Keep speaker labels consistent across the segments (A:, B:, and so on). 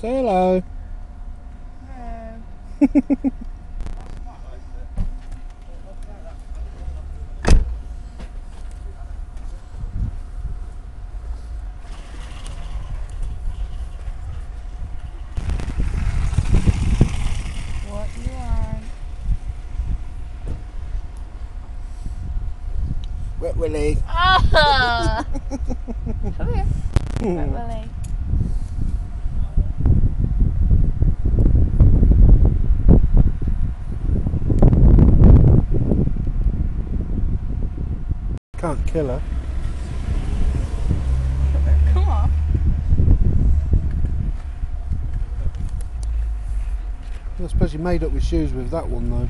A: Say hello.
B: Hello. what you want?
A: Wet Willie.
B: Ah! Come here. Wet Willie.
A: Can't.
B: Come on.
A: I suppose you made up with shoes with that one though.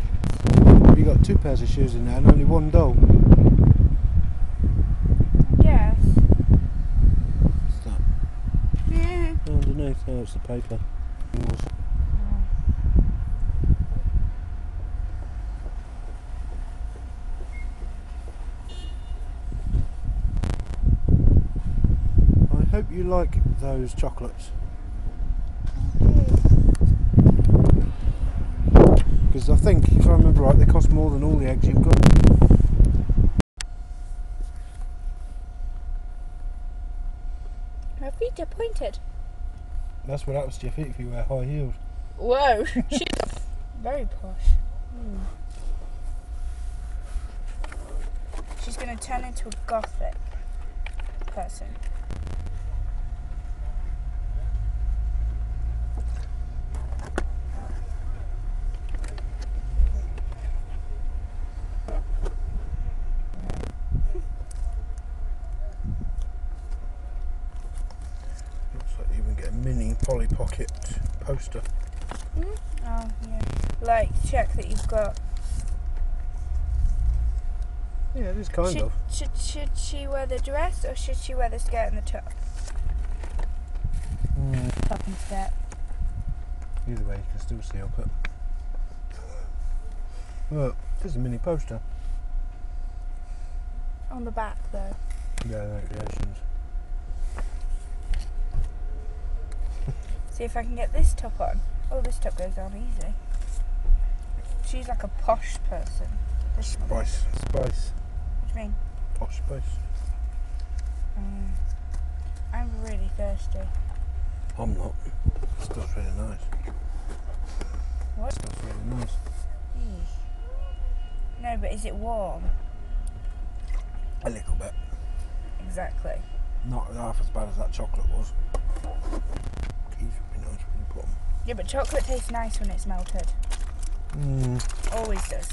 A: You got two pairs of shoes in there and only one doll.
B: Yes.
A: What's that?
B: Yeah.
A: Underneath, oh, it's the paper. I hope you like those chocolates because I think, if I remember right, they cost more than all the eggs you've got.
B: Her feet are pointed.
A: That's what happens to your feet if you wear high heels.
B: Whoa. She's very posh. Hmm. She's going to turn into a gothic person.
A: Looks like you even get a mini Polly Pocket poster.
B: Oh, yeah. Like, check that you've got.
A: Yeah, it is kind
B: should,
A: of.
B: Should, should she wear the dress or should she wear the skirt and the top?
A: Mm.
B: Top and skirt.
A: Either way, you can still see up it. Look, there's a mini poster.
B: On the back, though.
A: Yeah, no creations.
B: See if I can get this top on. Oh, this top goes on easy. She's like a posh person. This.
A: Spice, spice,
B: do you mean?
A: spice.
B: Mm. I'm really thirsty.
A: I'm not. Stuff's really nice.
B: What?
A: Stuff's really nice.
B: Eesh. No, but is it warm?
A: A little bit.
B: Exactly.
A: Not half as bad as that chocolate was. Keys would be nice when you put them.
B: Yeah, but chocolate tastes nice when it's melted.
A: Mm,
B: Always does.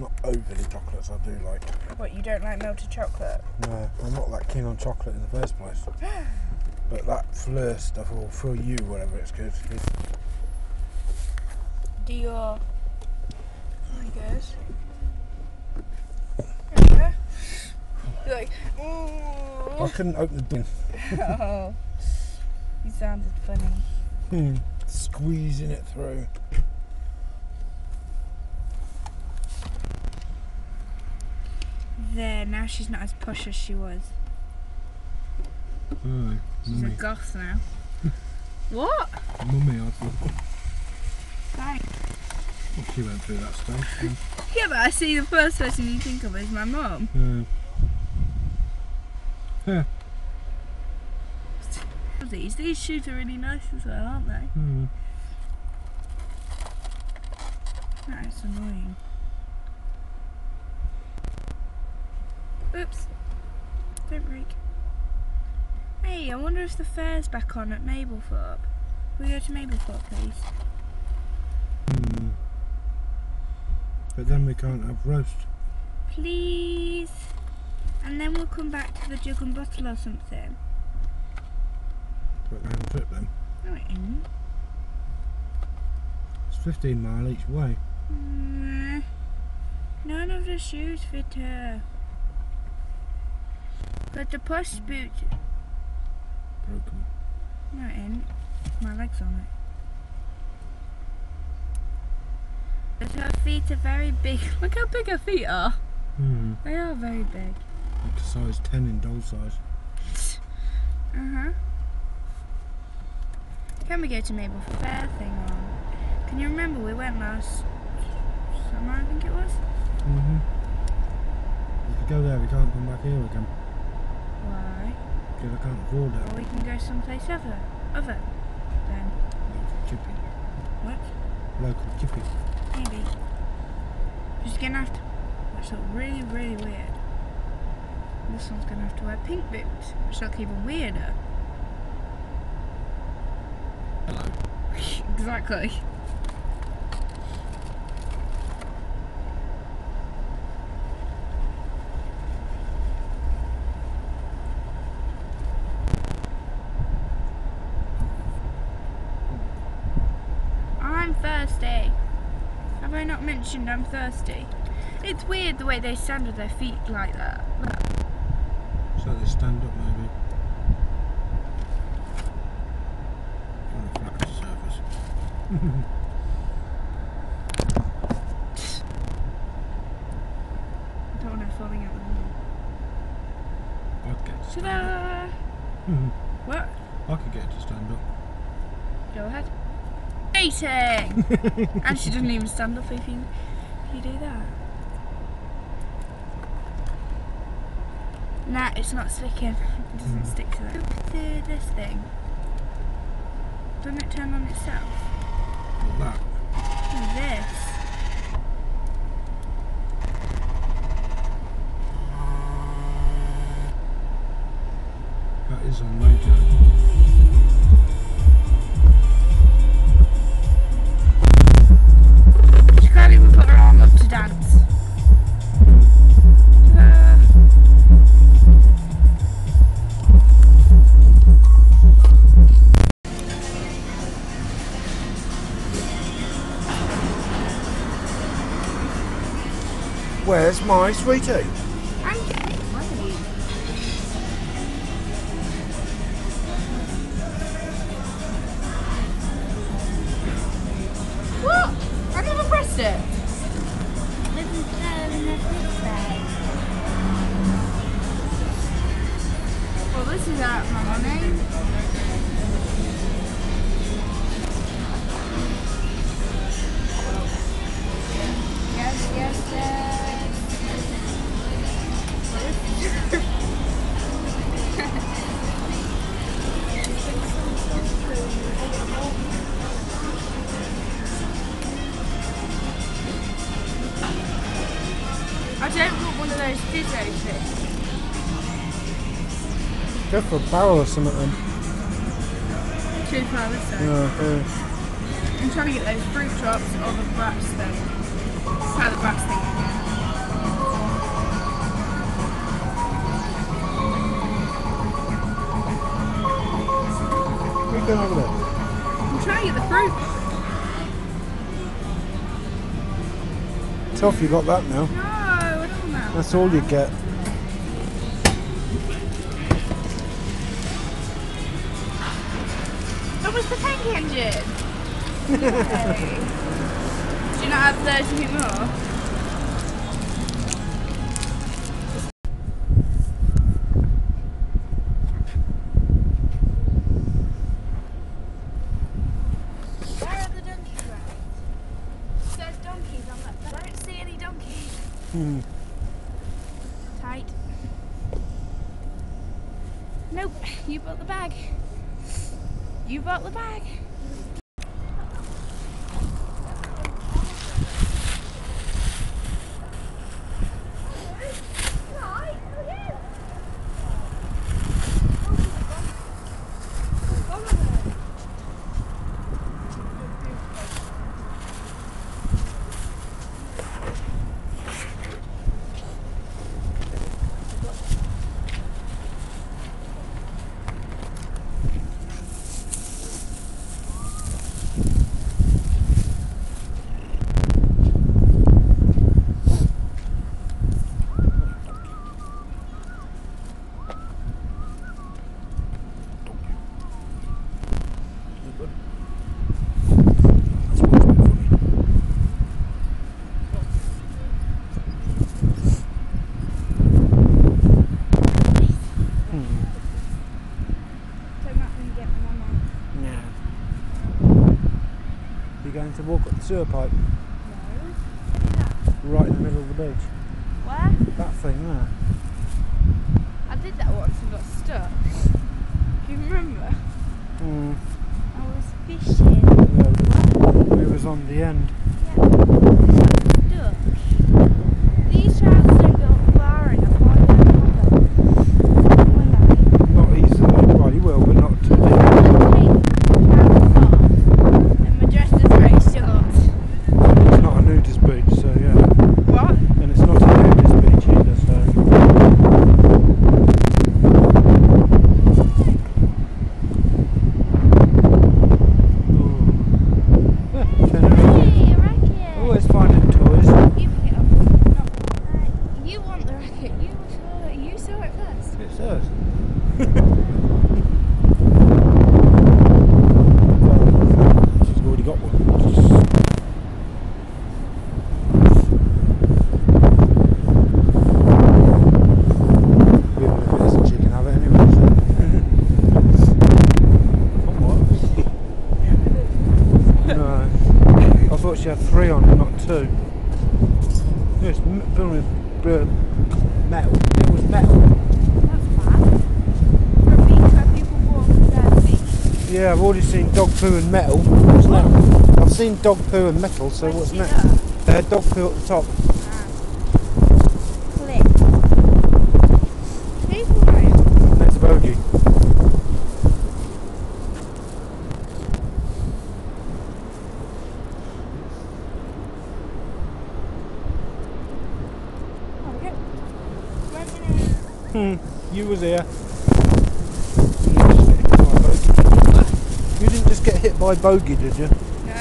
A: Not overly chocolates, I do like.
B: What, you don't like melted chocolate?
A: No, I'm not that keen on chocolate in the first place. But that Fleur stuff, or for you, whatever it's good. It's
B: Dior. I guess. There you go. You're like,
A: I couldn't open the door.
B: oh. You sounded funny.
A: Hmm. Squeezing it through.
B: There, now she's not as posh as she was.
A: Oh,
B: She's a goth now. what?
A: Mummy, I thought.
B: Thanks.
A: She went through that stage.
B: Yeah, but I see the first person you think of is my mum.
A: Yeah.
B: These these shoes are really nice as well, aren't they?
A: Hmm.
B: That is annoying. Oops. Don't break. Hey, I wonder if the fair's back on at Mablethorpe. Will we go to Mablethorpe, please?
A: Hmm. But then we can't have roast.
B: Please. And then we'll come back to the jug and bottle or something.
A: But round trip then.
B: No, it isn't.
A: It's 15 mile each way.
B: Mm, None of the shoes fit her. But the push boot,
A: Broken.
B: no, it ain't. My leg's on it. But her feet are very big. Look how big her feet are.
A: Hmm.
B: They are very big.
A: Like a size 10 in doll size.
B: Uh huh. Can we go to Maple Fair thing on? Can you remember we went last summer, I think it was?
A: Mm-hmm. If you go there, we can't come back here again.
B: Why?
A: Because I can't afford
B: Or we can go someplace other. Other. Then.
A: Local chippy.
B: What?
A: Local chippy.
B: Maybe. She's gonna have to. Which look really, really weird. This one's gonna have to wear pink boots, which look even weirder.
A: Hello.
B: exactly. I'm thirsty. Have Mentioned I'm thirsty? It's weird the way they stand with their feet like that.
A: So they stand up maybe. On a flat surface.
B: I don't want her falling out the wall.
A: I'd get to stand up.
B: Ta-da!
A: Mhm.
B: What?
A: I could get to stand up.
B: Go ahead. Eating! and she doesn't even stand up if you, if you do that. Nah, it's not sticking. It doesn't
A: Mm.
B: stick to that. Look at this thing. Doesn't it turn on itself?
A: That.
B: This.
A: That is on. My sweetie?
B: One of those fizzo things.
A: Go for a barrel or something.
B: Too far this side.
A: Yeah.
B: I'm trying to get those fruit drops or the brass thing. Try the brass thing again.
A: What are you doing over there?
B: I'm trying to get the fruit.
A: Tough, you got that now.
B: No,
A: That's all you get.
B: That was the tank engine. Yay. Do you not have 30 more?
A: sewer pipe. poo and metal. What's next? I've seen dog poo and metal, so what's next? Uh, dog poo at the top. Hmm, you was there. just get hit by a bogey, did you?
B: No.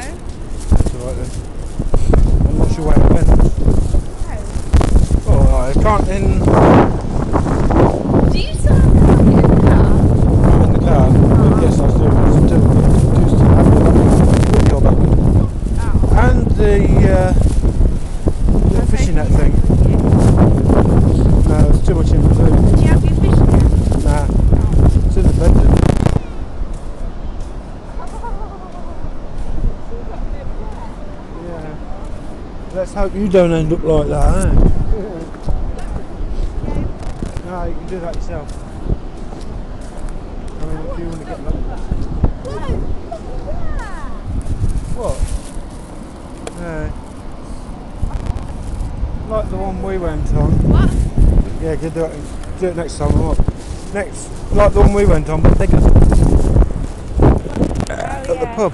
A: That's alright then. I'm not sure where it went.
B: No.
A: Alright, I can't in... hope you don't end up like that, eh? no, you can do that yourself. I mean, if you want to get that. What? Yeah. Like the one we went on.
B: What?
A: Yeah, can do it. Do it next time. What? Next, like the one we went on, but bigger.
B: Oh,
A: At the pub.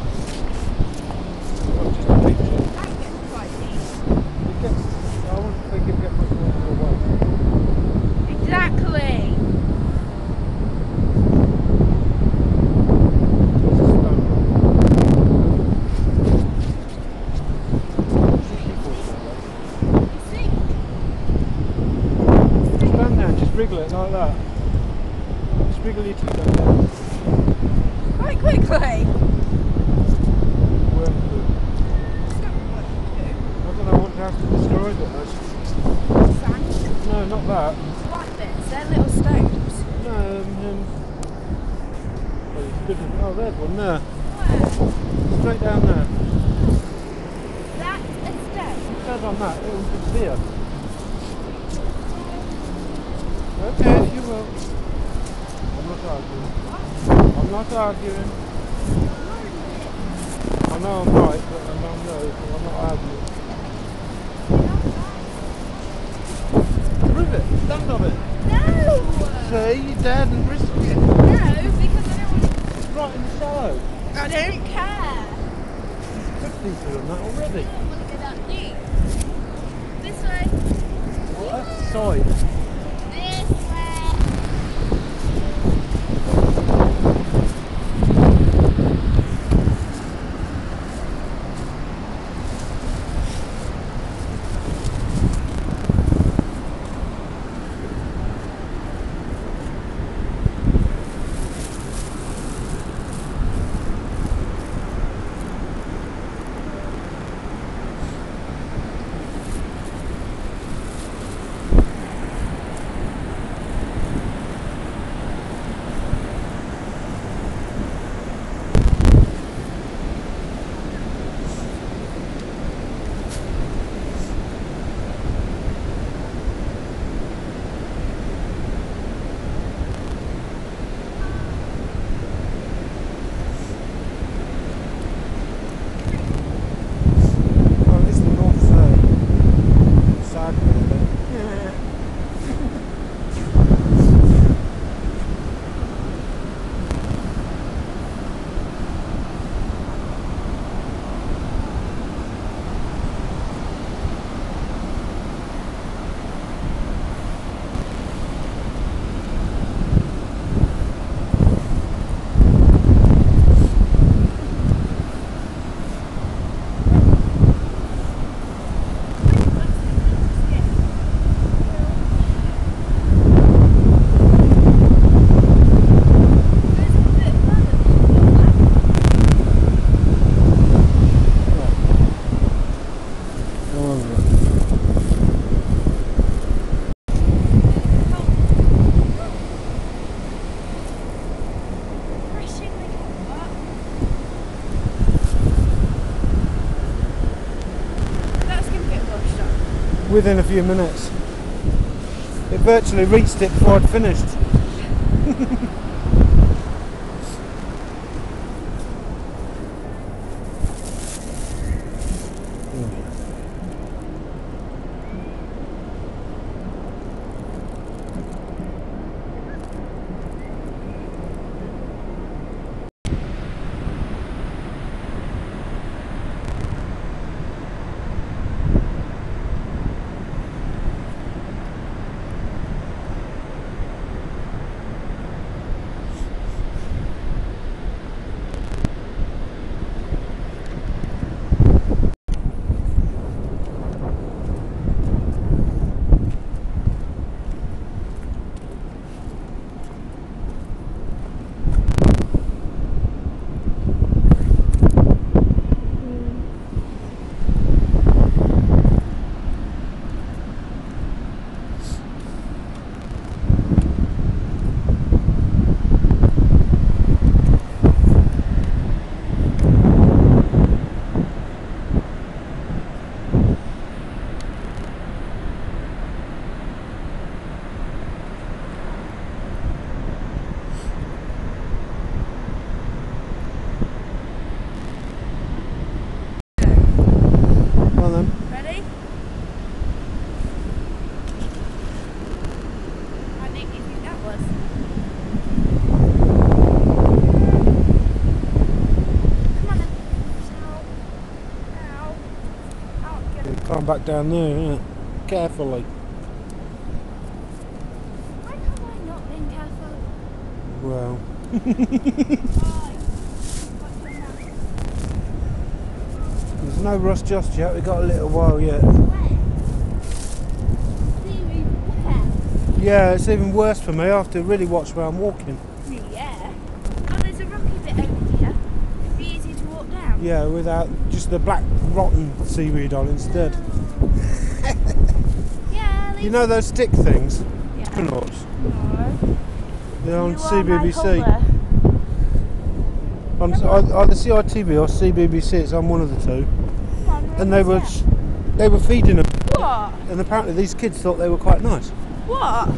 A: Đuổi. not arguing. I know I'm right, but I know I'm no, but I'm not arguing. Prove it. Stand on it.
B: No!
A: See, you dared and risked it.
B: No, because I don't want
A: right in the shallow.
B: I don't care.
A: He's good people that already.
B: I don't want to go that deep. This way.
A: Well, side. Within a few minutes. It virtually reached it before I'd finished. Well then.
B: Ready? How deep do you think that was? Come on then. Ow. Ow. Ow. Get it.
A: Climb back down there, carefully.
B: Why have I not been careful?
A: Well. There's no rust just yet, we've got a little while yet. Yeah, it's even worse for me. I have to really watch where I'm walking.
B: Yeah. Oh, there's a rocky bit over here. It'd be easy to walk down.
A: Yeah, without just the black rotten seaweed on instead. You know those stick things?
B: Yeah. No.
A: They're on
B: You are my
A: CBBC. On either CITV or CBBC, it's on one of the two. And they were they were feeding them.
B: What?
A: and apparently these kids thought they were quite nice.
B: What?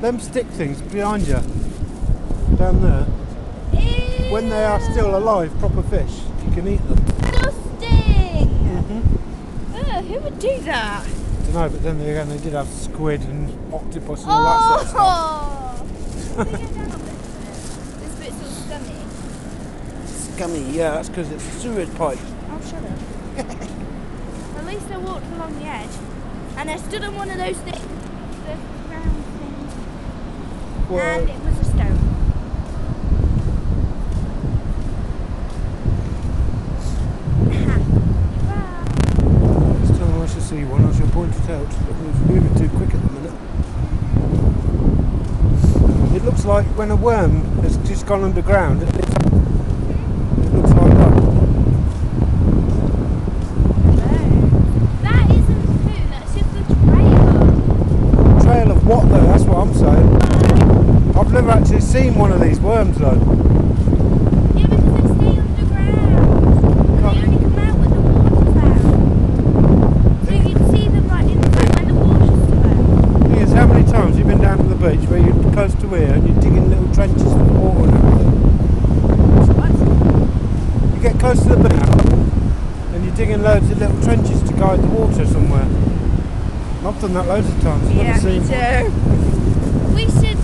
A: Them stick things behind you, down there, Ew. when they are still alive, proper fish, you can eat them.
B: No, mm-hmm. Who would do that?
A: Don't know, but then again, they did have squid and octopus and all that sort of stuff.
B: Oh! Can we go this bit? This bit's all scummy.
A: Scummy, yeah, that's because it's a sewage pipe.
B: Oh, shut up. At least I walked along the edge and I stood on one of those things, the round things,
A: Well,
B: and it was a stone. Ha.
A: Next time I shall see one, I shall point it out. But moving too quick at the minute. It looks like when a worm has just gone underground, it looks, it looks like that.
B: That isn't poo, that's just a trail.
A: Trail of what though? That's what I'm saying. I've never actually seen one of these worms though.
B: Yeah, because they stay underground. And they only come out when the water's out. So you'd see them like inside when the water's still out.
A: Thing is, how many times have been down to the beach where you're close to here and you're digging little trenches for the water and everything? You get close to the beach and you're digging loads of little trenches to guide the water somewhere. I've done that loads of times. I've
B: Yeah,
A: never
B: me
A: seen
B: too. We should.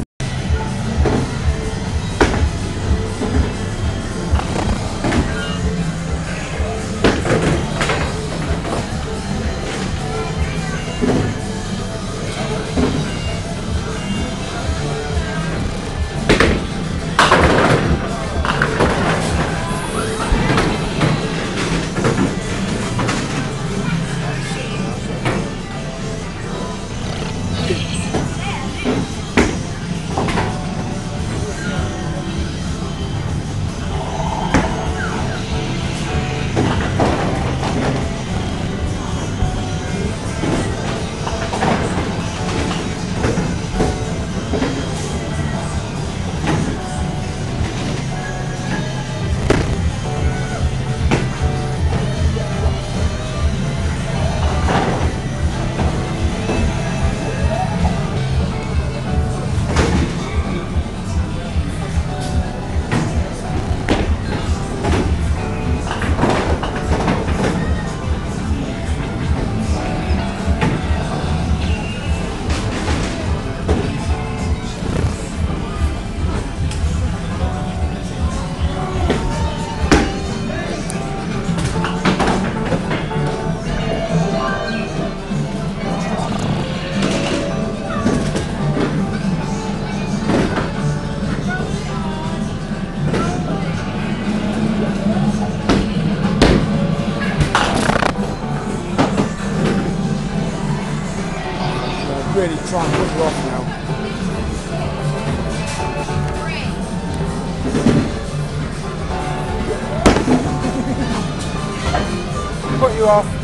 A: Off.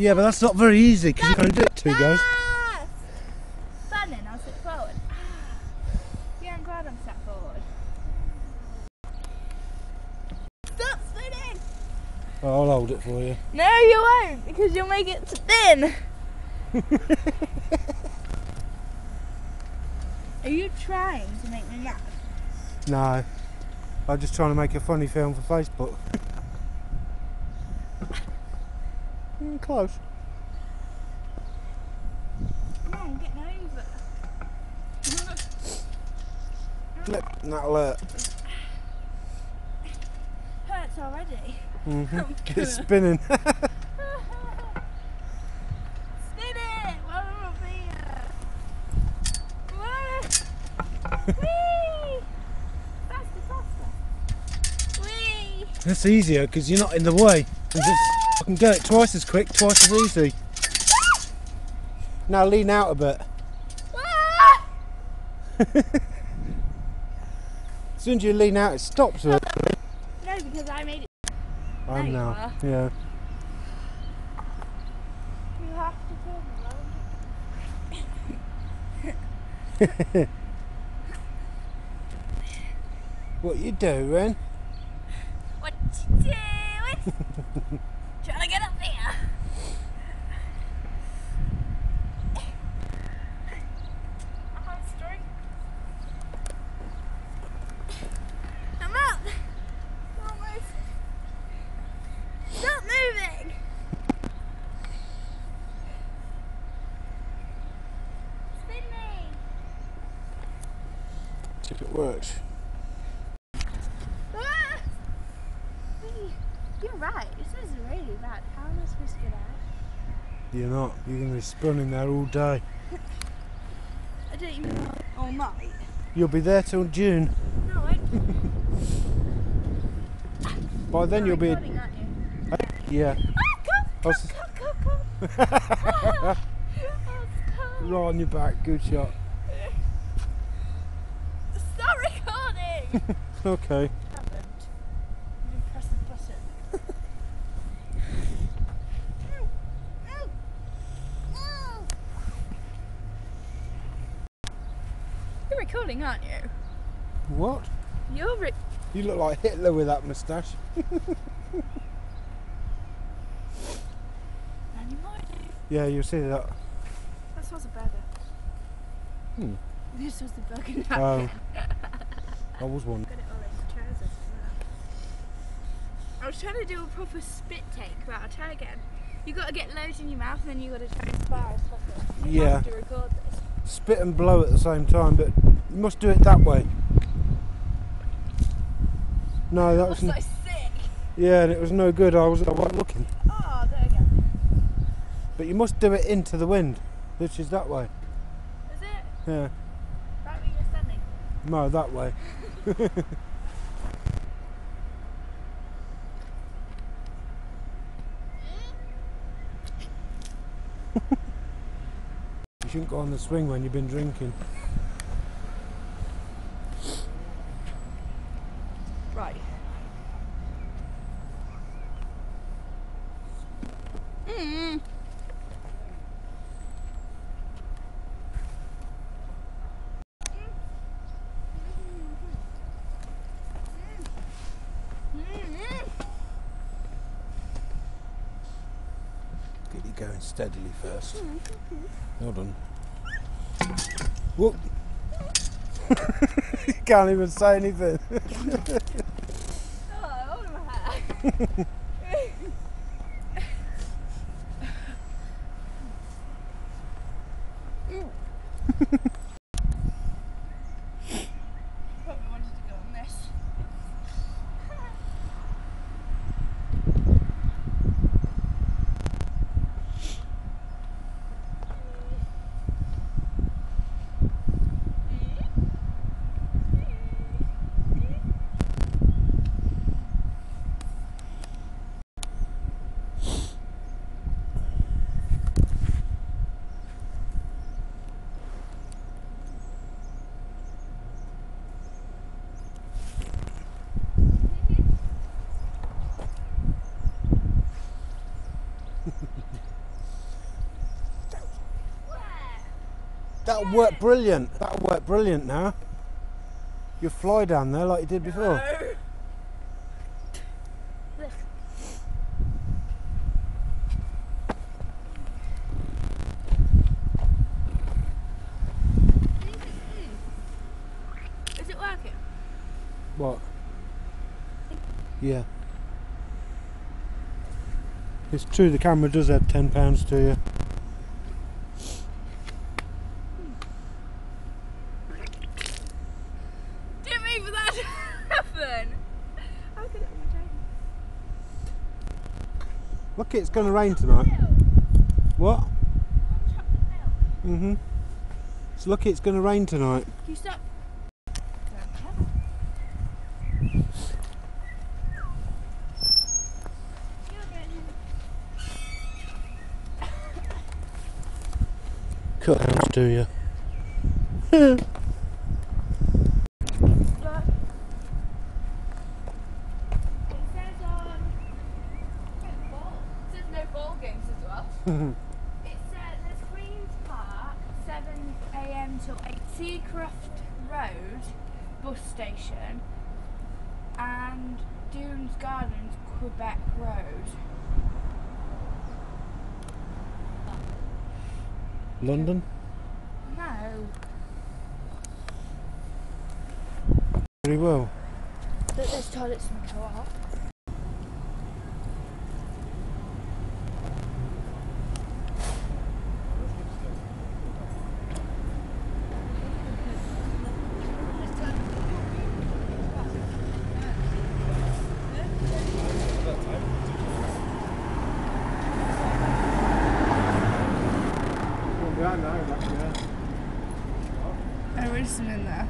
A: Yeah, but that's not very easy because you can only do it two goes.
B: fast. I'll sit forward. Yeah, I'm glad I'm sat forward. Stop spinning!
A: I'll hold hold it for you.
B: No, you won't, because you'll make it thin. Are you trying to make me laugh?
A: No. I'm just trying to make a funny film for Facebook. Mm, close.
B: No, I'm getting over.
A: Flip, that'll.
B: Hurts already.
A: hmm It's spinning.
B: Spin it! While I'm up here. Whee! Faster, faster. Whee!
A: That's easier because you're not in the way. I can do it twice as quick, twice as easy. Now lean out a bit. As soon as you lean out, it stops.
B: No, because I made it.
A: I'm now.
B: are.
A: Yeah.
B: You have to turn around.
A: What you doing?
B: What you doing? Trying to get up there. I'm straight. I'm up. Almost. Stop moving. Spin me.
A: See if it works.
B: Ah! You're right. This is really bad. How am I supposed to get out?
A: You're not. You're going to be spinning there all day.
B: I don't even know. All night.
A: You'll be there till June.
B: No, I.
A: By then you'll be.
B: You?
A: Yeah.
B: Ah,
A: was-
B: come, come, come, come, come.
A: Right on your back. Good shot.
B: Stop recording.
A: Okay.
B: Happened. You didn't press the button. Ow, ow, ow. You're recording, aren't you?
A: What?
B: You're re-
A: You look like Hitler with that moustache.
B: And you might do.
A: Yeah, you'll see that.
B: This was a burger.
A: Hmm.
B: This was the burger now.
A: Um, I was one.
B: Got it all in the trousers as well. I was trying to do a proper spit take, but I'll try again. You got to get loads in your mouth, and then you got to try and spar as possible. You
A: Yeah.
B: have to record this.
A: Spit and blow at the same time, but you must do it that way. No, that was. N-
B: so sick.
A: Yeah, and it was no good. I was I wasn't looking.
B: Oh, there we go.
A: But you must do it into the wind, which is that way.
B: Is it?
A: Yeah.
B: Right where you're standing.
A: No, that way. You shouldn't go on the swing when you've been drinking.
B: Right. Mm.
A: Get you going steadily first. Well done. Whoop. you can't even say anything.
B: Oh,
A: That'll work brilliant. That'll work brilliant now. you fly down there like you did before.
B: No.
A: What? Yeah. It's true the camera does add £10 to you. Look, it's going to rain tonight. What? Mhm. So look, it's going to rain tonight.
B: Can you stop?
A: Cut pounds to you. London?
B: No.
A: Very well.
B: But there's toilets in the co-op. There is some in there.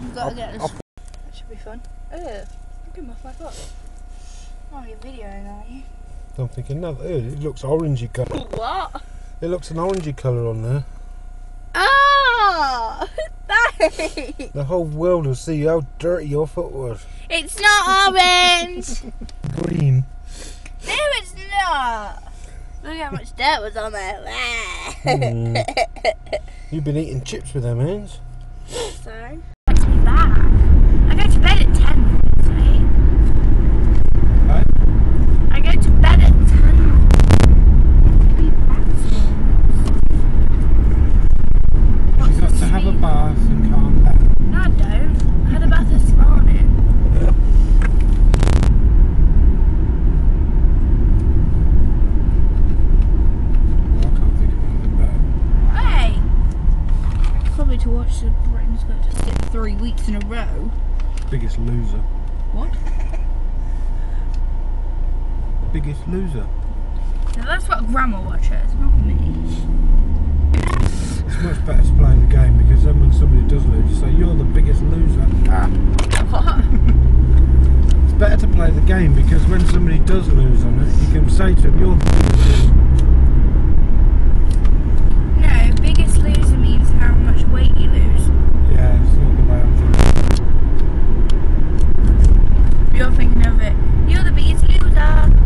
B: You've got to get this. That should be fun. Oh, Ugh, look at my five up. Oh, you're videoing, aren't you?
A: Don't think another. Oh, it looks orangey colour.
B: What?
A: It looks an orangey colour on there.
B: Oh, thanks.
A: The whole world will see how dirty your foot was.
B: It's not orange.
A: Green.
B: no, it's not. Look how much dirt was on there.
A: Mm. You've been eating chips with them hands.
B: so. I to be back. I go to bed at 10. See?
A: Right?
B: I go to bed at 10. Be back soon.
A: She's got to have a bath and calm down.
B: No, I don't. I had a bath this morning.
A: Well, I can't think of anything better.
B: Hey! Probably to watch the Britain's Got to Sit three weeks in a row.
A: Biggest loser.
B: What?
A: Biggest loser.
B: Now that's what Grandma watches, not me.
A: It's much better to play the game because then when somebody does lose, you say you're the biggest loser. Ah.
B: What?
A: It's better to play the game because when somebody does lose on it, you can say to them, you're the biggest loser.
B: No, biggest loser means how much weight you lose.
A: Yeah, it's not the way I'm thinking.
B: You're thinking of it. You're the biggest loser.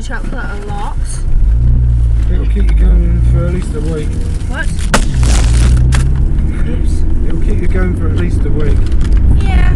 A: to
B: chocolate a lot.
A: It'll keep you going for at least a week.
B: What? Oops.
A: It'll keep you going for at least a week.
B: Yeah.